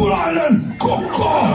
Sukulainen koko!